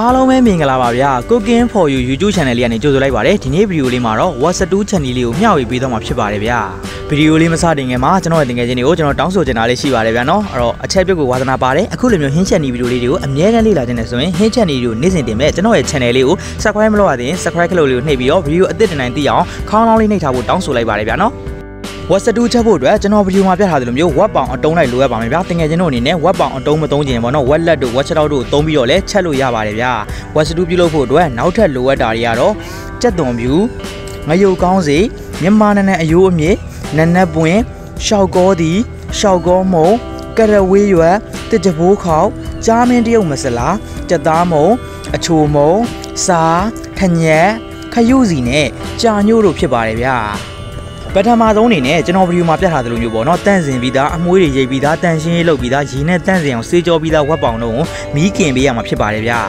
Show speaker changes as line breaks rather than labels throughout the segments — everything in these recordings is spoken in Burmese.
အားလုံးပဲမင်္ဂလာပါဗျာ Cooking for you YouTube channel လေးကနေကြိုဆိုလိုက်ပါတယ်ဒီနေ့ဗီဒီယိုလေးမှာတော့ WhatsApp 2 channel လေးကိုမျှဝေပေးသွားမှာဖြစ်ပါတယ်ဗျာဗီဒီယိုလေးမစတင်ခင်မှာကျွန်တော်ရဲ့တင်ငယ်ချင်းတွေကိုကျွန်တော်တောင်းဆိုချင်တာလေးရှိပါတယ်ဗျာနော်အဲ့တော့အချက်ပြုတ်ကိုဝါသနာပါတယ်အခုလိုမျိုးဟင်းချက်နီဗီဒီယိုလေးတွေကိုအမြဲတမ်းလေ့လာခြင်းနဲ့ဆိုရင်ဟင်းချက်နီတွေကိုနေ့စဉ်တင်မဲ့ကျွန်တော်ရဲ့ channel လေးကို subscribe မလုပ်ရသေးရင် subscribe ခလို့လေးကိုနှိပ်ပြီးတော့ဗီဒီယိုအသစ်တင်နိုင်သိအောင်ခေါင်းလောင်းလေးနှိပ်ထားဖို့တောင်းဆိုလိုက်ပါတယ်ဗျာနော် ဝက်စတူးချက်ဖို့အတွက်ကျွန်တော်ဗီဒီယိုမှာပြထားသလိုမျိုးဝက်ပောင်အတုံးလိုက်လိုရပါမယ်ဗျာတကယ်ချင်းတို့အနေနဲ့ဝက်ပောင်အတုံးမသုံးချင်ဘောနော်ဝက်လက်တို့ဝက်ချက်တော့တို့သုံးပြီးတော့လဲချက်လို့ရပါတယ်ဗျာဝက်စတူးပြုလုပ်ဖို့အတွက်နောက်ထပ်လိုအပ်တာတွေကတော့ကြက်သွန်ဖြူငရုတ်ကောင်းစီမြန်မာနန်းနန်းအယိုးအမြင့်နန်းနန်းပွင့်ရှောက်ကောသည်ရှောက်ကောမုံကရဝေးရွက်တစ်တဘိုးခေါက်ကြားမင်းတရုတ်မစလာကြက်သားမုံအချိုမုံစာထညက်ခရုစီနဲ့ကြာညို့တို့ဖြစ်ပါတယ်ဗျာ ပထမဆုံးအနေနဲ့ကျွန်တော်ဗီဒီယိုမှာပြထားသလိုမျိုးပေါ့နော်တန့်စင်ပြီးသားအမွှေးတွေရိပ်ပြီးသားတန့်ရှင်းရေးလုပ်ပြီးသားရေနဲ့တန့်စင်အောင်စေးကြောပြီးသားဝက်ပောင်တို့ကိုမီးကင်ပေးရမှာဖြစ်ပါတယ်ဗျာ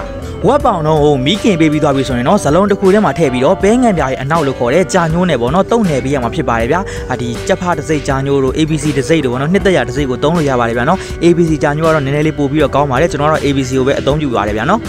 ဝက်ပောင်တော့မီးကင်ပေးပြီးသွားပြီဆိုရင်တော့ဇလုံးတစ်ခုထဲမှာထည့်ပြီးတော့ပဲငံပြားရဲ့အနောက်လို့ခေါ်တဲ့ကြာညိုးနဲ့ပေါ့နော်တုံ့နယ်ပေးရမှာဖြစ်ပါတယ်ဗျာအဒီကြက်ဖားတစ်စိတ်ကြာညိုးတို့ ABC တစ်စိတ်တို့ပေါ့နော်နှစ်သက်ရတစ်စိတ်ကိုသုံးလို့ရပါတယ်ဗျာနော် ABC ကြာညိုးကတော့နည်းနည်းလေးပို့ပြီးတော့ကောင်းပါတယ်ကျွန်တော်ကတော့ ABC ကိုပဲအသုံးပြုပါတယ်ဗျာနော်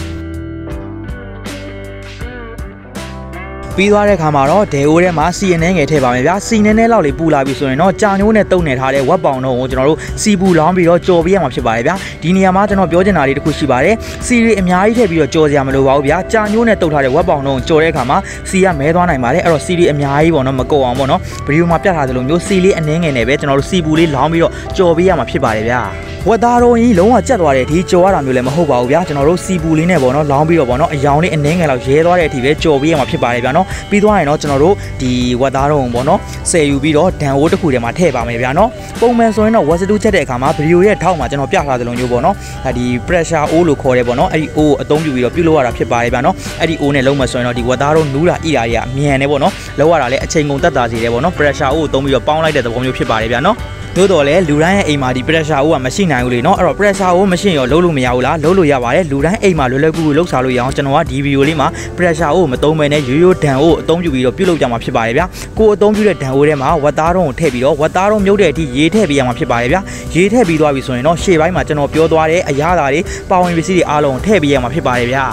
ပြီးသွားတဲ့ခါမှာတော့ဒဲအိုးထဲမှာစီအနေငယ်ထည့်ပါမယ်ဗျာစီနေနေလောက်လေးပူလာပြီဆိုရင်တော့ကြာညိုးနဲ့တုံနေထားတဲ့ဝက်ပောင်တော့ကိုကျွန်တော်တို့စီပူလောင်းပြီးတော့ကြော်ပေးရမှာဖြစ်ပါတယ်ဗျာဒီနေရာမှာကျွန်တော်ပြောချင်တာလေးတစ်ခုရှိပါတယ်စီတွေအများကြီးထည့်ပြီးတော့ကြော်စရာမလိုပါဘူးဗျာကြာညိုးနဲ့တုတ်ထားတဲ့ဝက်ပောင်တော့ကြော်တဲ့အခါမှာစီကမဲသွားနိုင်ပါတယ်အဲ့တော့စီတွေအများကြီးပေါ့နော်မကုတ်အောင်ပေါ့နော်ဗီဒီယိုမှာပြထားသလိုမျိုးစီလေးအနှင်းငယ်နဲ့ပဲကျွန်တော်တို့စီပူလေးလောင်းပြီးတော့ကြော်ပေးရမှာဖြစ်ပါတယ်ဗျာဝက်သားတော်ကြီးလုံးဝကြက်သွားတဲ့အထိကြော်ရတာမျိုးလည်းမဟုတ်ပါဘူးဗျာကျွန်တော်တို့စီပူလေးနဲ့ပေါ့နော်လောင်းပြီးတော့ပေါ့နော်အယောင်လေးအနှင်းငယ်လောက်ရဲသွားတဲ့အထိပဲကြော်ပေးရမှာဖြစ်ပါတယ်ဗျာနော်ပြီးသွားရင်တော့ကျွန်တော်တို့ဒီဝက်သားတော်ပေါ့နော်ဆယ်ယူပြီးတော့ဒန်အိုးတစ်ခုထဲမှာထည့်ပါမယ်ဗျာနော်ပုံမှန်ဆိုရင်တော့ဝက်စတူးချက်တဲ့အခါမှာဗီဒီယိုရဲ့ထောက်မှာကျွန်တော်ပြထားသလိုမျိုးပေါ့နော်ဒီ pressure အိုးလို့ခေါ်တယ်ပေါ့နော်အဲ့ဒီအိုးကိုအသုံးပြုပြီးတော့ပြုလုပ်ရတာဖြစ်ပါတယ်ဗျာနော်အဲ့ဒီအိုးနဲ့လုံးမဆိုရင်တော့ဒီဝက်သားတော်နူးတာဣတာတွေကမြန်နေပေါ့နော်လောက်ရတာလည်းအချိန်ကုန်တက်တာစီတယ်ပေါ့နော် pressure အိုးကိုသုံးပြီးတော့ပေါင်းလိုက်တဲ့သဘောမျိုးဖြစ်ပါတယ်ဗျာနော် သို့တော်လည်းလူတိုင်းရဲ့အိမ်မှာဒီ pressure ကိုကမရှိနိုင်ဘူးလေနော်အဲ့တော့ pressure ကိုမရှိရင်ရောလုံးလို့မရဘူးလားလုံးလို့ရပါတယ်လူတိုင်းအိမ်မှာလွယ်လွယ်ကူကူလှုပ်ရှားလို့ရအောင်ကျွန်တော်ကဒီဗီဒီယိုလေးမှာ pressure ကိုမသုံးဘဲနဲ့ရိုးရိုးဓာန်ကိုအသုံးပြုပြီးတော့ပြုတ်လောက်ကြမှာဖြစ်ပါတယ်ဗျာကိုအသုံးပြုတဲ့ဓာန်ကိုထဲမှာဝက်သားတုံးကိုထည့်ပြီးတော့ဝက်သားတုံးမြုပ်တဲ့အထိရေထည့်ပေးရမှာဖြစ်ပါတယ်ဗျာရေထည့်ပြီးသွားပြီဆိုရင်တော့ရှေ့ပိုင်းမှာကျွန်တော်ပြောသွားတဲ့အရာဓာတ်တွေပါဝင်ပစ္စည်းတွေအားလုံးထည့်ပေးရမှာဖြစ်ပါတယ်ဗျာ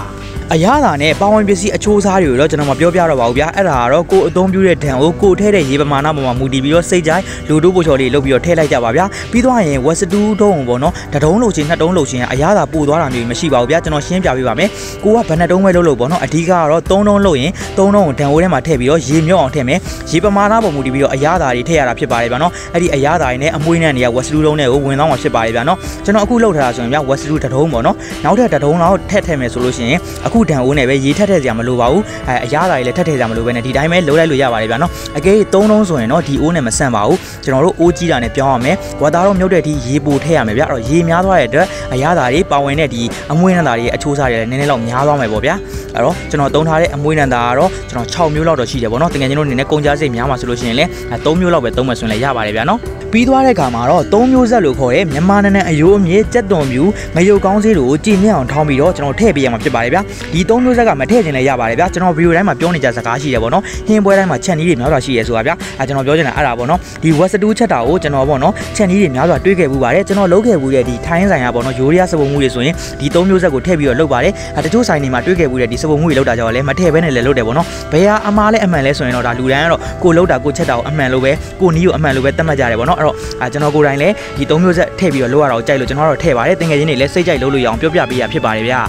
အရသာနဲ့ပါဝင်ပစ္စည်းအချိုးစားတွေကိုတော့ကျွန်တော်မပြောပြတော့ပါဘူးဗျာအဲ့ဒါကတော့ကိုအသုံးပြုတဲ့ဒဏ်ကိုကိုထဲတဲ့ရေပမာဏပေါ်မှာမူတည်ပြီးတော့စိတ်ကြိုက်လူတို့ပိုချော်လေးလုပ်ပြီးတော့ထည့်လိုက်ကြပါဗျာပြီးသွားရင်ဝက်စတူးတုံးပေါ့နော်တတုံးလို့ချင်းနှစ်တုံးလို့ချင်းအရသာပို့သွားတာမျိုးမရှိပါဘူးဗျာကျွန်တော်ရှင်းပြပေးပါမယ်ကိုကဘယ်နှစ်တုံးပဲလုပ်လို့ပေါ့နော်အဓိကကတော့သုံးတုံးလုပ်ရင်သုံးတုံးကိုဒဏ်အိုးထဲမှာထည့်ပြီးတော့ရေမြော့အောင်ထည့်မယ်ရေပမာဏပေါ်မူတည်ပြီးတော့အရသာတွေထည့်ရတာဖြစ်ပါတယ်ဗျာနော်အဲ့ဒီအရသာတွေနဲ့အမွှေးနဲ့နေရဝက်စတူးတုံးနဲ့ကိုဝင်သွားမှာဖြစ်ပါတယ်ဗျာနော်ကျွန်တော်အခုလုပ်ထားတာဆိုရင်ဗျာဝက်စတူးတတုံးပေါ့နော်နောက်ထပ်တတုံးလောက်ထည့်ထည့်မယ်ဆိုလို့ရှိရင်အခုဒဏ်အိုးနဲ့ပဲရေထက်ထည့်စရာမလိုပါဘူးအဲအရာတွေလည်းထက်ထည့်စရာမလိုပဲနဲ့ဒီတိုင်းပဲလုံးလိုက်လို့ရပါတယ်ဗျာနော်အကယ်သုံးလုံးဆိုရင်တော့ဒီအိုးနဲ့မဆန့်ပါဘူးကျွန်တော်တို့အိုးကြီးတာနဲ့ပြောင်းရမယ်ဝါသားတော့မြုပ်တဲ့ဒီရေပိုထည့်ရမယ်ဗျာအဲ့တော့ရေများသွားတဲ့အတွက်အရာတွေပါဝင်တဲ့ဒီအမွှေးနံတာတွေအချိုးစားတွေလည်းနည်းနည်းလောက်များသွားမယ်ပေါ့ဗျာအဲ့တော့ကျွန်တော်သုံးထားတဲ့အမွှေးနံတာကတော့ကျွန်တော်6မျိုးလောက်တော့ရှိတယ်ပေါ့နော်တကယ်ချင်းတို့အနေနဲ့ကုန်ကြစိတ်များမှာဆိုလို့ရှိရင်လည်း3မျိုးလောက်ပဲသုံးမယ်ဆိုရင်လည်းရပါတယ်ဗျာနော် ပြီးသွားတဲ့အခါမှာတော့၃မျိုးဆက်လို့ခေါ်တဲ့မြန်မာနန်းနန်းအယိုးအမြင့်ကြက်သွန်မြူငရုတ်ကောင်းစေးတို့ကြည်မြအောင်ထောင်းပြီးတော့ကျွန်တော်ထည့်ပေးရမှာဖြစ်ပါတယ်ဗျာဒီ၃မျိုးဆက်ကမထည့်ခြင်းလည်းရပါတယ်ဗျာကျွန်တော်ဗီဒီယိုတိုင်းမှာပြောနေကြစကားရှိတယ်ပေါ့နော်ဟင်းပွဲတိုင်းမှာချက်နီးတွေများစွာရှိရဲဆိုတာဗျာအဲကျွန်တော်ပြောချင်တာအဲ့ဒါပေါ့နော်ဒီဝက်စတူးချက်တာကိုကျွန်တော်ပေါ့နော်ချက်နီးတွေများစွာတွေးခဲ့မှုပါတယ်ကျွန်တော်လုပ်ခဲ့မှုတဲ့ဒီထိုင်းဆိုင်ကပေါ့နော်ရိုးရီးယားစပုံမှုတွေဆိုရင်ဒီ၃မျိုးဆက်ကိုထည့်ပြီးတော့လုပ်ပါတယ်အဲတချို့ဆိုင်တွေမှာတွေးခဲ့မှုတဲ့ဒီစပုံမှုတွေလုပ်တာကြောင့်လည်းမထည့်ဘဲနဲ့လည်းလုပ်တယ်ပေါ့နော်ဘယ်ဟာအမားလဲအမှန်လဲဆိုရင်တော့ဒါလူတိုင်းကတော့ကိုလုပ်တာကိုချက်တာကိုအမှန်လို့ပဲကိုနီးကိုအမှန်လို့ပဲသတ်မှတ်ကြတယ်ပေါ့နော်အဲ့တော့အဲကျွန်တော်ကိုယ်တိုင်လည်းဒီ၃မျိုးဆက်ထည့်ပြီးတော့လုပ်ရတာကိုကြိုက်လို့ကျွန်တော်ကတော့ထည့်ပါတယ်တင်ငယ်ချင်းတွေလည်းစိတ်ကြိုက်လုပ်လို့ရအောင်ပြောပြပေးရဖြစ်ပါတယ်ဗျာ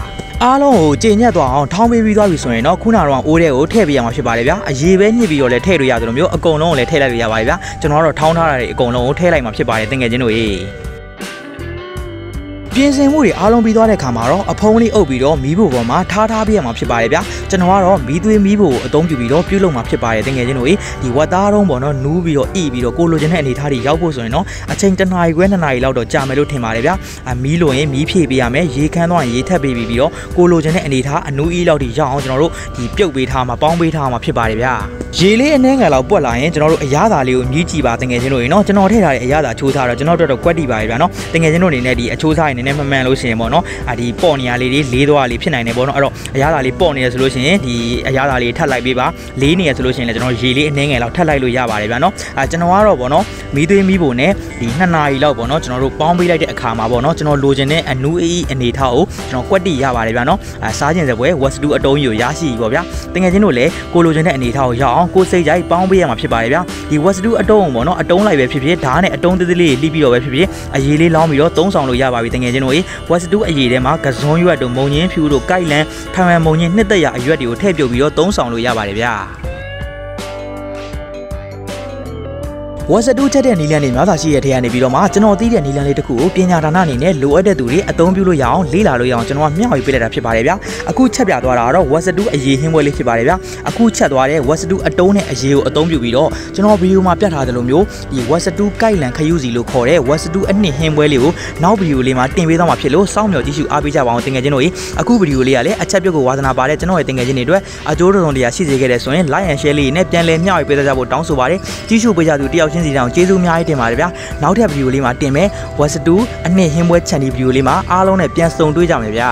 အားလုံးကိုကြင်ညက်သွားအောင်ထောင်းပေးပြီးသွားပြီဆိုရင်တော့ခုနကတော့အိုးတဲ့ကိုထည့်ပေးရမှာဖြစ်ပါတယ်ဗျာအရေးပဲညှစ်ပြီးတော့လည်းထည့်လို့ရတယ်လို့မျိုးအကုန်လုံးကိုလည်းထည့်လိုက်လို့ရပါတယ်ဗျာကျွန်တော်ကတော့ထောင်းထားတာတွေအကုန်လုံးကိုထည့်လိုက်မှာဖြစ်ပါတယ်တင်ငယ်ချင်းတို့ရေ ပြင်ဆင်မှုတွေအားလုံးပြီးသွားတဲ့ခါမှာတော့အဖုံးလေးအုပ်ပြီးတော့မီးဖို့ပေါ်မှာထားထားပေးရမှာဖြစ်ပါတယ်ဗျာကျွန်တော်ကတော့မီးသွေးမီးဖို့ကိုအသုံးပြုပြီးတော့ပြုလုပ်မှာဖြစ်ပါတယ်တကယ်ချင်းတို့ဒီဝတ်သားတုံးပေါ်တော့နူးပြီးတော့အီပြီးတော့ကိုလိုချင်တဲ့အနေထားတွေရောက်ဖို့ဆိုရင်တော့အချိန်တစ်နာရီခွဲနှစ်နာရီလောက်တော့ကြာမယ်လို့ထင်ပါတယ်ဗျာအမီးလိုရင်မီးဖြည့်ပေးရမယ်ရေခမ်းသွားရင်ရေထပ်ပေးပြီးတော့ကိုလိုချင်တဲ့အနေထားအနူးအီးလောက်ထိရောက်အောင်ကျွန်တော်တို့ဒီပြုတ်ပေးထားမှာပေါင်းပေးထားမှာဖြစ်ပါတယ်ဗျာရေလေးအနှဲငယ်လောက်ပွက်လာရင်ကျွန်တော်တို့အရသာလေးကိုမြည်ကြည့်ပါတကယ်ချင်းတို့ရေနော်ကျွန်တော်ထည့်ထားတဲ့အရသာချိုးစားတော့ကျွန်တော်တို့တော့ကွက်တီပါပြီဗျာနော်တကယ်ချင်းတို့အနေနဲ့ဒီအချိုးစားရနေနဲ့မမှန်လို့ရှိရင်ပေါ့နော်အာဒီပေါ့နေရလေးတွေလေးသွားလေးဖြစ်နိုင်တယ်ပေါ့နော်အဲ့တော့အရသာလေးပေါ့နေရဆိုလို့ရှိရင်ဒီအရသာလေးထပ်လိုက်ပေးပါလေးနေရဆိုလို့ရှိရင်လည်းကျွန်တော်ရေလေးအနှဲငယ်လောက်ထပ်လိုက်လို့ရပါတယ်ဗျာနော်အာကျွန်တော်ကတော့ပေါ့နော်မီးသွေးမီးပုံနဲ့ဒီ2နာရီလောက်ပေါ့နော်ကျွန်တော်တို့ပေါင်းပေးလိုက်တဲ့အခါမှာပေါ့နော်ကျွန်တော်လိုချင်တဲ့အနူးအေးအနေထားကိုကျွန်တော်ကွက်တီရပါတယ်ဗျာနော်အာစားခြင်းစပွဲဝက်စတူအတုံးကြီးကိုရရှိပြီပေါ့ဗျာတကယ်ချင်းတို့လည်းကိုလိုချင်တဲ့အနေထားကိုရအောင်ကိုစိတ်ကြိုက်ပေါင်းပေးရမှာဖြစ်ပါတယ်ဗျာဒီဝက်စတူအတုံးပေါ့နော်အတုံးလိုက်ပဲဖြစ်ဖြစ်ဓာတ်နဲ့အတုံးသေးသေးလေးလှိပြီးတော့ပဲဖြစ်ဖြစ်အရေးလေးလောင်းပြီးတော့သုံးဆောင်လို့ရပါပြီတကယ်ချင်းတို့ရေဝက်စတူအရေးထဲမှာကစုံရွက်တို့မုံညင်းဖြူတို့ကိုက်လန်ဖန်ဖန်မုံညင်းနှစ်သက်ရအရွက်တွေကိုထည့်ပြုတ်ပြီးတော့သုံးဆောင်လို့ရပါတယ်ဗျာ ဝက်စတူးချက်တဲ့နီလန်တွေများစွာရှိရတဲ့ထဲကနေပြီးတော့မှကျွန်တော်သိတဲ့နီလန်လေးတစ်ခုကိုပညာဒါနအနေနဲ့လိုအပ်တဲ့သူတွေအသုံးပြုလို့ရအောင်လေ့လာလို့ရအောင်ကျွန်တော်ကမျှဝေပေးလိုက်တာဖြစ်ပါတယ်ဗျာအခုချက်ပြသွားတာကတော့ဝက်စတူးအရေးဟင်းပွဲလေးဖြစ်ပါတယ်ဗျာအခုချက်သွားတဲ့ဝက်စတူးအတုံးနဲ့အရေးကိုအသုံးပြုပြီးတော့ကျွန်တော်ဗီဒီယိုမှာပြထားသလိုမျိုးဒီဝက်စတူးကိုက်လန်ခရူးစီလို့ခေါ်တဲ့ဝက်စတူးအနှစ်ဟင်းပွဲလေးကိုနောက်ဗီဒီယိုလေးမှာတင်ပေးသွားမှာဖြစ်လို့စောင့်မျှော်ကြည့်ရှုအားပေးကြပါအောင်တင်ငယ်ချင်းတို့ရေအခုဗီဒီယိုလေးကလည်းအချက်ပြုတ်ကိုဝါသနာပါတဲ့ကျွန်တော်ရဲ့တင်ငယ်ချင်းတွေအတွက်အကျိုးတော်တရားရှိစေခဲ့တဲ့ဆိုရင် like and share လေးနဲ့ပြန်လည်မျှဝေပေးကြဖို့တောင်းဆိုပါတယ်ကြည့်ရှုပေးကြသူတယောက်ချင်းစီတောင်ကျေးဇူးအများကြီးတင်ပါတယ်ဗျာနောက်ထပ်ဗီဒီယိုလေးမှာတင်မယ်ဝက်စတူအနှစ်ဟင်းပွဲချန်ဒီဗီဒီယိုလေးမှာအားလုံးနဲ့ပြန်ဆုံတွေ့ကြမယ်ဗျာ